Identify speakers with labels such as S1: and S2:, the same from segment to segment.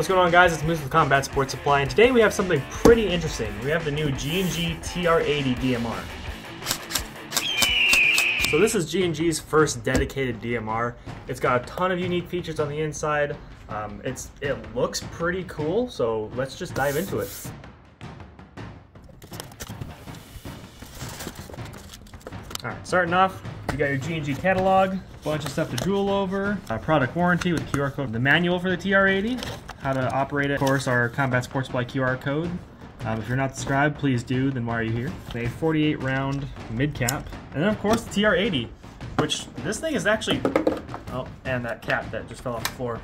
S1: What's going on guys, it's Moose with Combat Sports Supply, and today we have something pretty interesting. We have the new G&G TR80 DMR. So this is G&G's first dedicated DMR. It's got a ton of unique features on the inside. Um, it's It looks pretty cool, so let's just dive into it. Alright, starting off, you got your G&G catalog, bunch of stuff to drool over, a product warranty with QR code, the manual for the TR80, how to operate it, of course, our Combat Sports Supply QR code. Um, if you're not subscribed, please do, then why are you here? A 48 round mid cap, and then of course the TR80, which this thing is actually, oh, and that cap that just fell off the floor.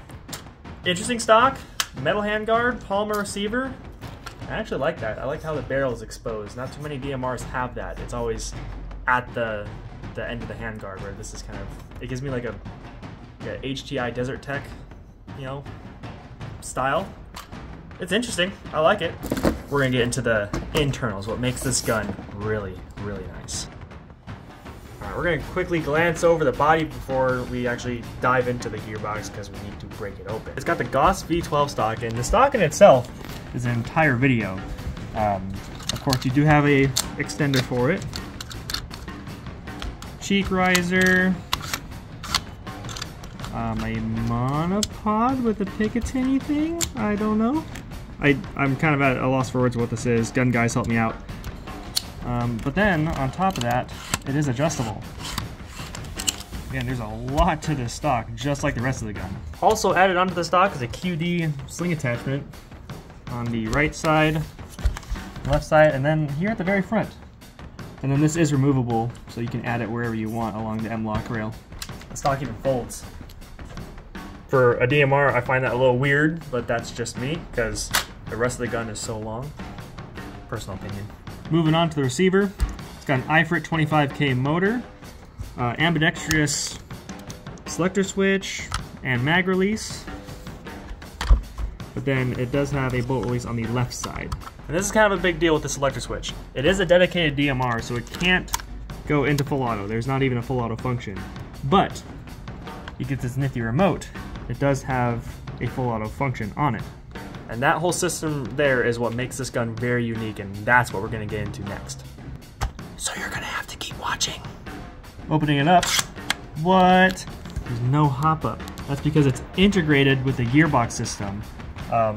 S1: Interesting stock, metal handguard, polymer receiver. I actually like that. I like how the barrel is exposed. Not too many DMRs have that. It's always at the the end of the handguard where this is kind of it gives me like a, a HTI Desert Tech, you know, style. It's interesting. I like it. We're gonna get into the internals, what makes this gun really, really nice. Alright, we're gonna quickly glance over the body before we actually dive into the gearbox because we need to break it open. It's got the GOS V12 stock, and the stock in itself is an entire video. Um, of course, you do have a extender for it, cheek riser, um, a monopod with a Picatinny thing? I don't know. I, I'm kind of at a loss for words what this is. Gun guys help me out. Um, but then, on top of that, it is adjustable. Again, there's a lot to this stock, just like the rest of the gun. Also added onto the stock is a QD sling attachment on the right side, left side, and then here at the very front. And then this is removable, so you can add it wherever you want along the M-LOK rail. The stock even folds. For a DMR, I find that a little weird, but that's just me, because the rest of the gun is so long. Personal opinion. Moving on to the receiver. It's got an iFRIT 25K motor, uh, ambidextrous selector switch, and mag release. But then it does have a bolt release on the left side. And this is kind of a big deal with the selector switch. It is a dedicated DMR, so it can't go into full auto. There's not even a full auto function. But you get this nifty remote. It does have a full auto function on it. And that whole system there is what makes this gun very unique, and that's what we're gonna get into next. So you're gonna have to keep watching. Opening it up, what? There's no hop up. That's because it's integrated with the gearbox system. Um,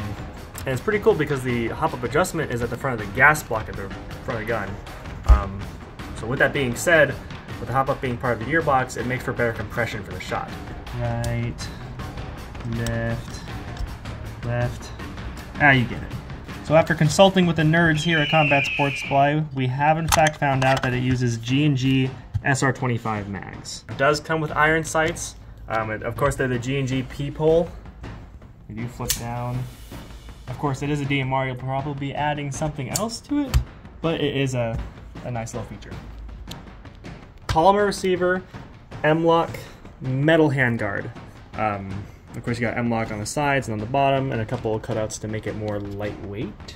S1: and it's pretty cool because the hop-up adjustment is at the front of the gas block at the front of the gun. Um, so with that being said, with the hop-up being part of the gearbox, it makes for better compression for the shot. Right, left, left. Ah, you get it. So after consulting with the nerds here at Combat Sports Supply, we have in fact found out that it uses G&G SR25 mags. It does come with iron sights. Um, it, of course, they're the G&G peephole. If you flip down, of course, it is a DMR. You'll probably be adding something else to it, but it is a, a nice little feature. Polymer receiver, M-LOK, metal handguard. Um, of course, you got M-LOK on the sides and on the bottom, and a couple of cutouts to make it more lightweight.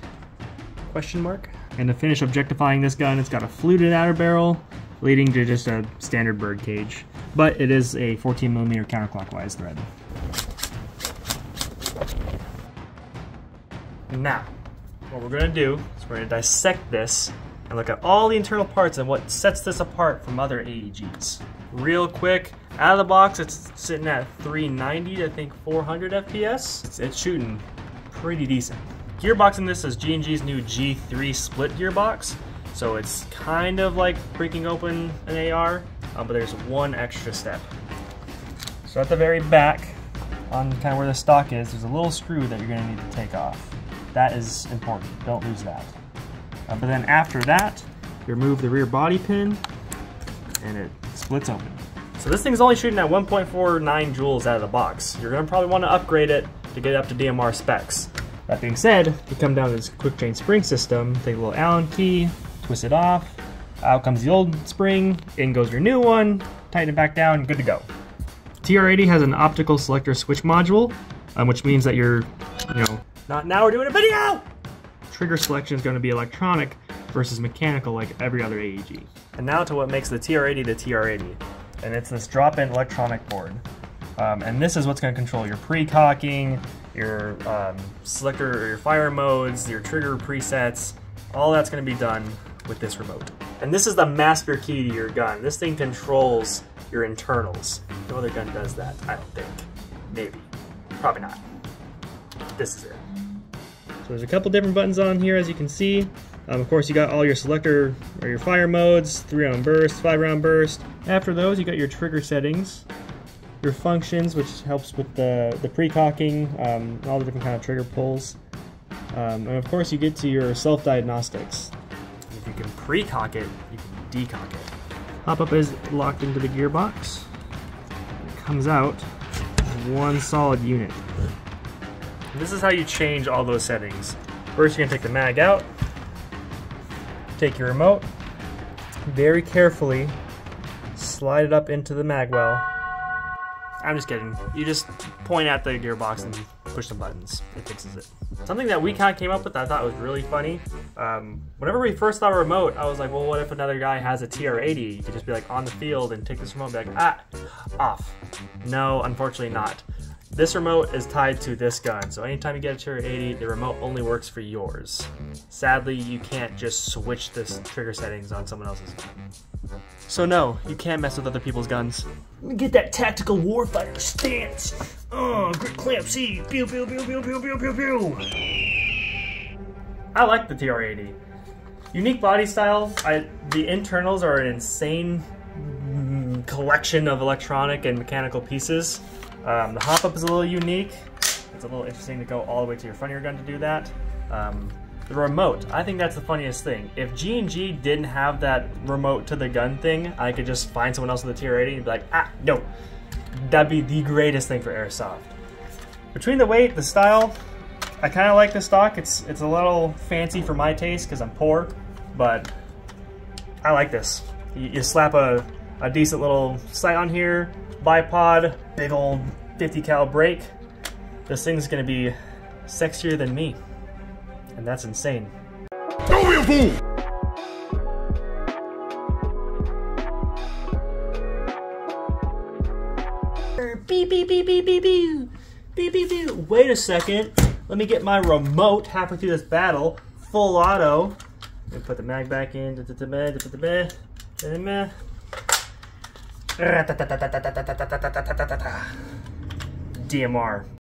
S1: Question mark. And to finish objectifying this gun, it's got a fluted outer barrel, leading to just a standard bird cage. But it is a 14 millimeter counterclockwise thread. Now, what we're to do is we're to dissect this and look at all the internal parts and what sets this apart from other AEGs. Real quick, out of the box, it's sitting at 390 to I think 400 FPS. It's, it's shooting pretty decent. Gearbox in this is G&G's new G3 split gearbox. So it's kind of like breaking open an AR, um, but there's one extra step. So at the very back, on kind of where the stock is, there's a little screw that you're to need to take off. That is important. Don't lose that. Uh, but then after that, you remove the rear body pin, and it splits open. So this thing's only shooting at 1.49 joules out of the box. You're gonna probably wanna upgrade it to get up to DMR specs. That being said, you come down to this quick change spring system, take a little Allen key, twist it off, out comes the old spring, in goes your new one, tighten it back down, good to go. TR80 has an optical selector switch module, um, which means that you're, you know, not now, we're doing a video! Trigger selection is going to be electronic versus mechanical like every other AEG. And now to what makes the TR80 the TR80. And it's this drop-in electronic board. Um, and this is what's going to control your pre-cocking, your um, selector or your fire modes, your trigger presets, all that's going to be done with this remote. And this is the master key to your gun. This thing controls your internals. No other gun does that, I don't think. Maybe. Probably not. This is it. So there's a couple different buttons on here as you can see. Um, of course you got all your selector or your fire modes, 3 round burst, 5 round burst. After those you got your trigger settings, your functions which helps with the, the pre-cocking, um, all the different kind of trigger pulls. Um, and of course you get to your self-diagnostics. If you can pre-cock it, you can decock it. Hop-up is locked into the gearbox. It comes out one solid unit. This is how you change all those settings. First, you're gonna take the mag out, take your remote, very carefully slide it up into the mag well. I'm just kidding. You just point at the gearbox and push the buttons. It fixes it. Something that we kind of came up with that I thought was really funny. Um, whenever we first thought remote, I was like, well, what if another guy has a TR-80? You could just be like on the field and take this remote like, ah, off. No, unfortunately not. This remote is tied to this gun, so anytime you get a TR-80, the remote only works for yours. Sadly, you can't just switch this trigger settings on someone else's gun. So no, you can't mess with other people's guns. Get that tactical warfighter stance! Oh, grip clamp C! Pew pew pew pew pew pew pew pew! I like the TR-80. Unique body style, I, the internals are an insane collection of electronic and mechanical pieces. Um, the hop up is a little unique. It's a little interesting to go all the way to your front of your gun to do that. Um, the remote, I think that's the funniest thing. If G&G didn't have that remote to the gun thing, I could just find someone else with a TR-80 and be like, ah, no. That'd be the greatest thing for Airsoft. Between the weight, the style, I kind of like the stock. It's it's a little fancy for my taste because I'm poor, but I like this. You, you slap a, a decent little sight on here, bipod, big old 50 cal brake. This thing's gonna be sexier than me. And that's insane.
S2: Don't be a fool!
S1: Beep, beep, beep, beep, beep, beep. Beep, beep, beep. Wait a second. Let me get my remote halfway through this battle. Full auto. Let me put the mag back in. DMR.